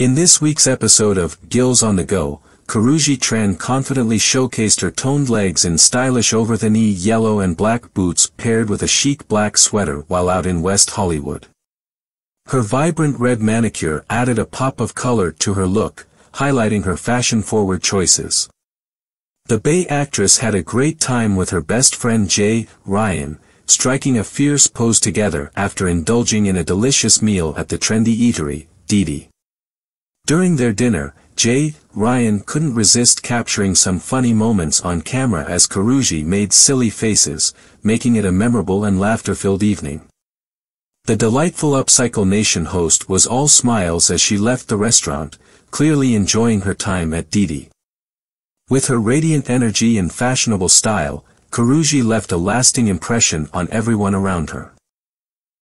In this week's episode of Gills on the Go, Karrueche Tran confidently showcased her toned legs in stylish over-the-knee yellow and black boots paired with a chic black sweater while out in West Hollywood. Her vibrant red manicure added a pop of color to her look, highlighting her fashion-forward choices. The Bay actress had a great time with her best friend Jay, Ryan, striking a fierce pose together after indulging in a delicious meal at the trendy eatery, Didi. During their dinner, Jay, Ryan couldn't resist capturing some funny moments on camera as Karrueche made silly faces, making it a memorable and laughter-filled evening. The delightful Upcycle Nation host was all smiles as she left the restaurant, clearly enjoying her time at Didi. With her radiant energy and fashionable style, Karrueche left a lasting impression on everyone around her.